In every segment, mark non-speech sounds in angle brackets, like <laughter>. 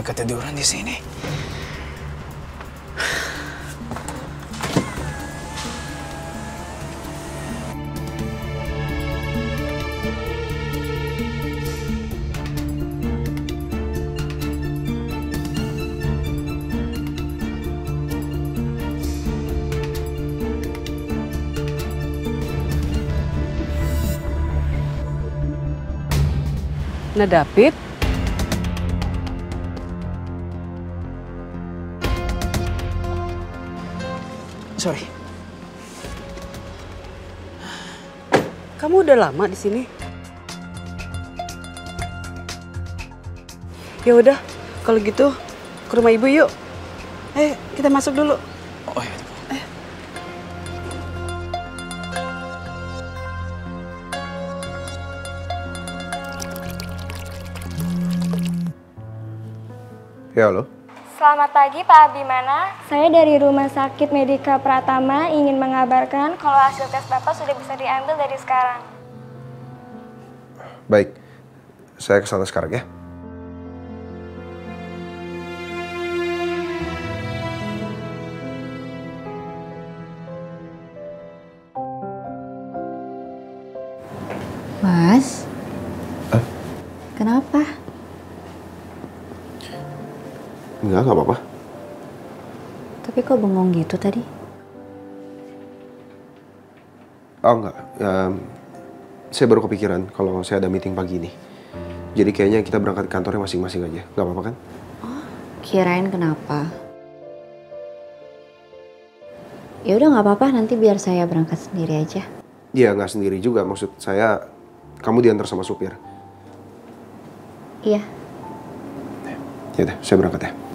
sampai ketiduran di sini? Nah, David, Sorry. kamu udah lama di sini? Ya udah, kalau gitu ke rumah ibu yuk. Eh, kita masuk dulu. Oh iya. Ya halo. Selamat pagi Pak Abimana. Saya dari Rumah Sakit Medika Pratama ingin mengabarkan kalau hasil tes Bapak sudah bisa diambil dari sekarang. Baik. Saya ke sana sekarang ya. Mas? Enggak, nggak apa-apa. Tapi kok bengong gitu tadi? Oh enggak. Em, saya baru kepikiran kalau saya ada meeting pagi ini. Jadi kayaknya kita berangkat ke kantornya masing-masing aja. Nggak apa-apa kan? Kirain kenapa? Ya udah nggak apa-apa, nanti biar saya berangkat sendiri aja. Iya, nggak sendiri juga. Maksud saya, kamu diantar sama supir. Iya. Ya udah, saya berangkat ya.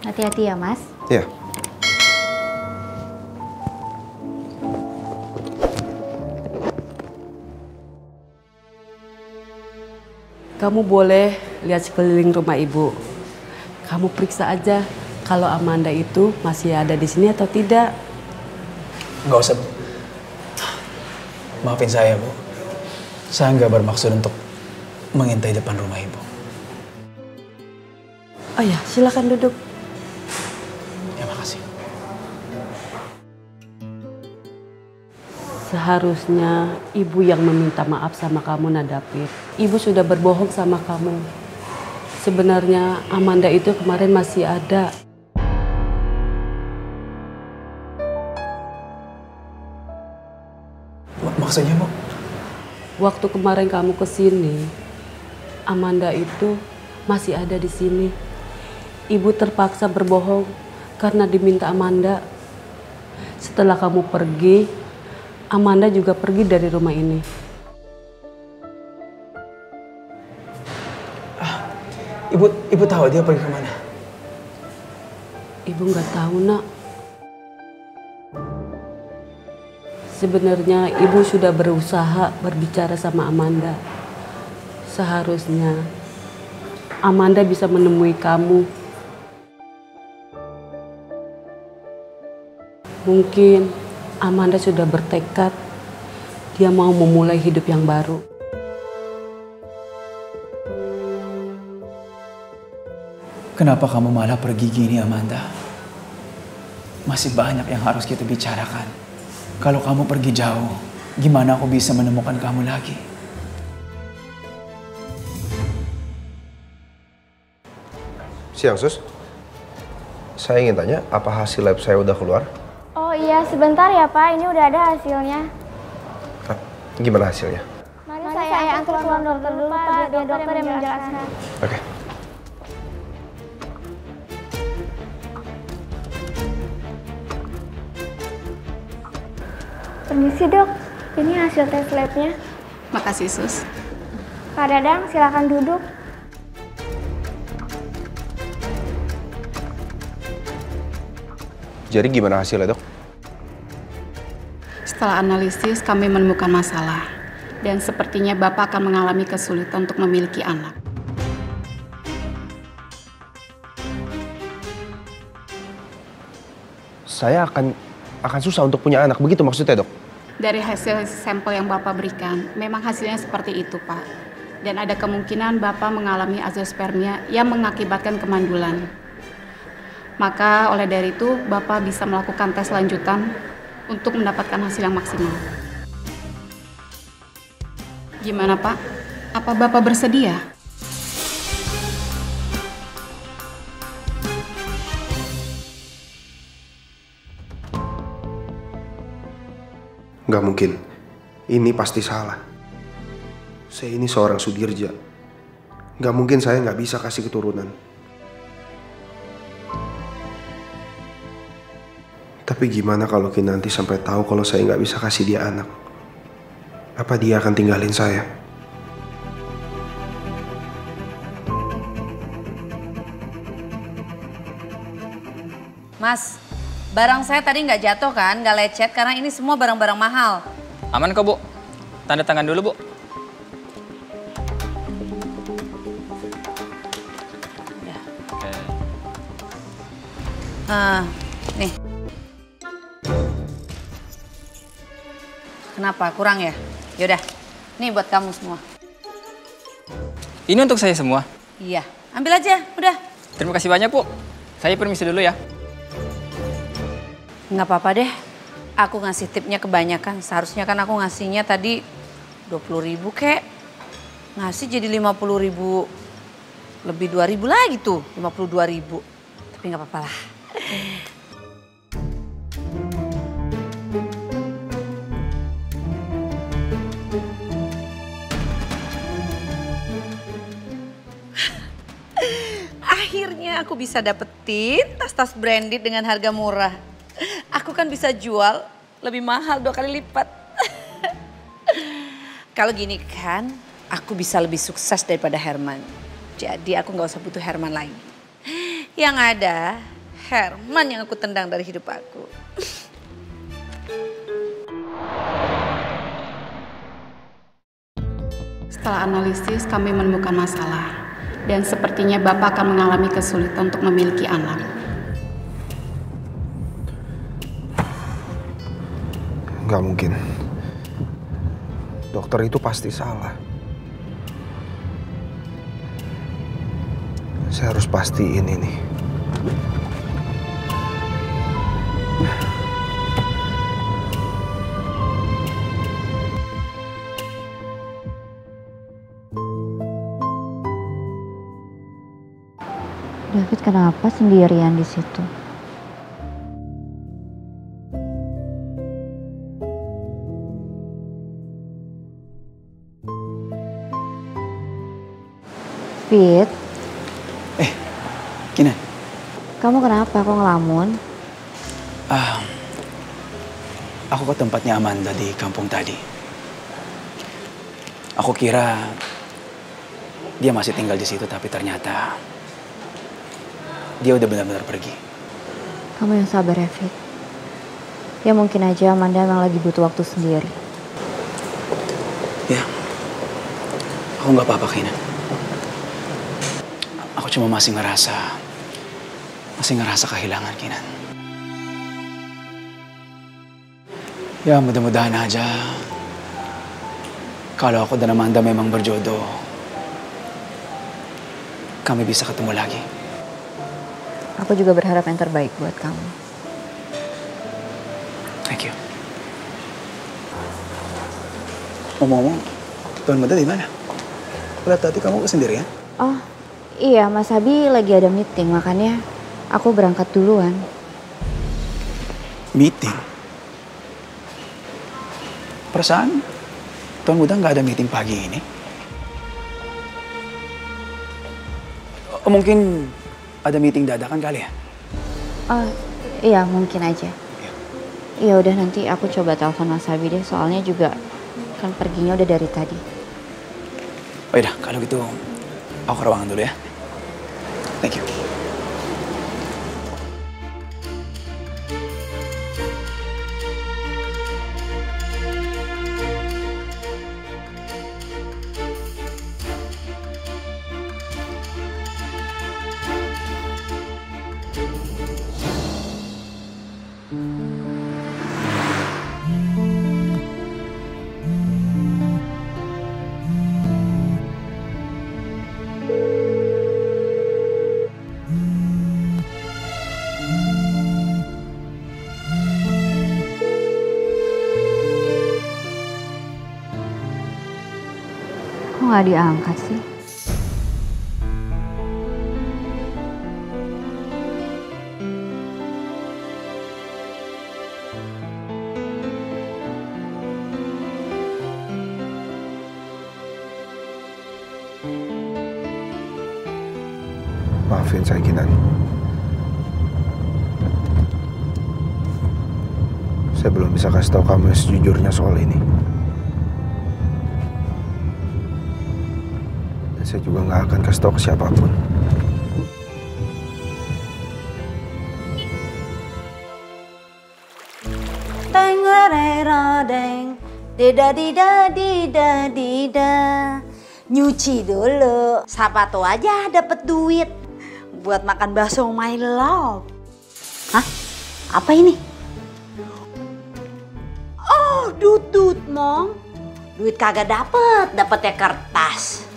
Hati-hati ya, Mas. Iya. Kamu boleh lihat sekeliling rumah ibu. Kamu periksa aja kalau Amanda itu masih ada di sini atau tidak. Nggak usah, Bu. Maafin saya, Bu. Saya nggak bermaksud untuk mengintai depan rumah Ibu. Oh ya, silakan duduk. Seharusnya ibu yang meminta maaf sama kamu, Nadapit. Ibu sudah berbohong sama kamu. Sebenarnya Amanda itu kemarin masih ada. Mak- Maksudnya, Bu? Waktu kemarin kamu ke sini, Amanda itu masih ada di sini. Ibu terpaksa berbohong karena diminta Amanda. Setelah kamu pergi, Amanda juga pergi dari rumah ini. Ibu, Ibu tahu dia pergi ke mana? Ibu nggak tahu nak. Sebenarnya ibu sudah berusaha berbicara sama Amanda. Seharusnya Amanda bisa menemui kamu. Mungkin Amanda sudah bertekad dia mau memulai hidup yang baru. Kenapa kamu malah pergi gini, Amanda? Masih banyak yang harus kita bicarakan. Kalau kamu pergi jauh, gimana aku bisa menemukan kamu lagi? Siang, Sus. Saya ingin tanya, apa hasil lab saya udah keluar? Iya, sebentar ya Pak, ini udah ada hasilnya. Hah? Gimana hasilnya? Mari, saya, antar ke ruang dokter dulu Pak, biar dokter yang menjelaskan. Oke. Permisi dok, ini hasil tes labnya. Makasih, Sus. Pak Dadang, silakan duduk. Jadi gimana hasilnya, dok? Setelah analisis, kami menemukan masalah. Dan sepertinya Bapak akan mengalami kesulitan untuk memiliki anak. Saya akan akan susah untuk punya anak. Begitu maksudnya, dok? Dari hasil sampel yang Bapak berikan, memang hasilnya seperti itu, Pak. dan ada kemungkinan Bapak mengalami azoospermia yang mengakibatkan kemandulan. Maka oleh dari itu Bapak bisa melakukan tes lanjutan untuk mendapatkan hasil yang maksimal. Gimana Pak? Apa Bapak bersedia? Nggak mungkin. Ini pasti salah. Saya ini seorang Sudirja. Nggak mungkin saya nggak bisa kasih keturunan. Tapi gimana kalau nanti sampai tahu kalau saya nggak bisa kasih dia anak? Apa dia akan tinggalin saya? Mas, barang saya tadi nggak jatuh kan, nggak lecet karena ini semua barang-barang mahal. Aman kok, Bu. Tanda tangan dulu, Bu. Oke. Ah, nih. Kenapa? Kurang ya? Yaudah, nih buat kamu semua. Ini untuk saya semua. Iya, ambil aja, udah. Terima kasih banyak, Bu. Saya permisi dulu ya. Nggak apa-apa deh. Aku ngasih tipnya kebanyakan. Seharusnya kan aku ngasihnya tadi 20 ribu kek. Ngasih jadi 50 ribu. Lebih 2 ribu lagi tuh, 52 ribu. Tapi nggak apa-apa lah. Aku bisa dapetin tas-tas branded dengan harga murah. Aku kan bisa jual lebih mahal dua kali lipat. <laughs> Kalau gini kan, aku bisa lebih sukses daripada Herman. Jadi aku nggak usah butuh Herman lagi. Yang ada, Herman yang aku tendang dari hidup aku. Setelah analisis kami menemukan masalah dan sepertinya Bapak akan mengalami kesulitan untuk memiliki anak. Nggak mungkin. Dokter itu pasti salah. Saya harus pastiin ini. David kenapa sendirian di situ? Fit, Eh, Kinan. kamu kenapa kok ngelamun? Ah, aku ke tempatnya Amanda di kampung tadi. Aku kira dia masih tinggal di situ, tapi ternyata dia udah benar-benar pergi. Kamu yang sabar ya, Fit. Ya mungkin aja Amanda memang lagi butuh waktu sendiri. Ya, aku nggak apa-apa, Kinan. Aku cuma masih ngerasa, masih ngerasa kehilangan, Kinan. Ya, mudah-mudahan aja kalau aku dan Amanda memang berjodoh, kami bisa ketemu lagi. Aku juga berharap yang terbaik buat kamu. Thank you. Ngomong-ngomong, Tuan Mada di mana? Lihat tadi kamu sendirian? Oh, iya Mas Abi lagi ada meeting, makanya aku berangkat duluan. Meeting? Perasaan Tuan Muda nggak ada meeting pagi ini? Oh, mungkin ada meeting dadakan kali ya? Oh, iya mungkin aja. Iya udah nanti aku coba telepon Mas Abi deh, soalnya juga kan perginya udah dari tadi. Oh yaudah, kalau gitu aku ke ruangan dulu ya. Thank you. Nggak diangkat sih? Maafin saya Kinan. Saya belum bisa kasih tahu kamu sejujurnya soal ini. Saya juga nggak akan kasih tahu ke siapa pun. Deng Dida dida dida dida Nyuci dulu Siapa tuh aja dapet duit Buat makan bakso my love Hah? Apa ini? Oh dudut mong Duit kagak dapet Dapetnya kertas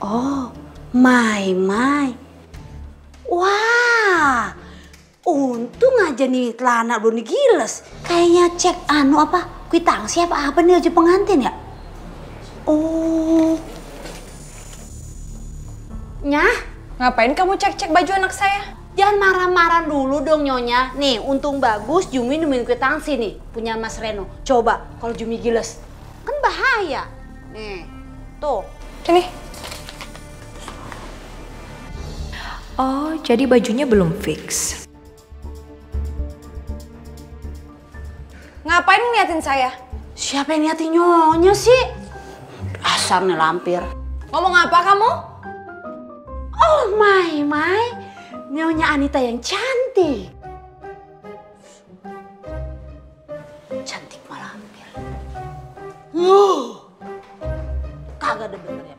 Oh my my Wah Untung aja nih celana belum digiles. Kayaknya cek anu apa, kwitansi apa apa nih aja pengantin ya? Oh. Nyah, Ngapain kamu cek-cek baju anak saya? jangan marah-marah dulu dong Nyonya. Nih, untung bagus Jumi nemuin kwitansi nih, punya Mas Reno. Coba kalau Jumi giles, kan bahaya. Nih, tuh. Sini. Oh, jadi bajunya belum fix. Ngapain ngeliatin saya? Siapa yang niatin Nyonya sih? Asar nih lampir. Ngomong apa kamu? Oh my my, Nyonya Anita yang cantik. Cantik malah hampir. Uh, kagak ada bener.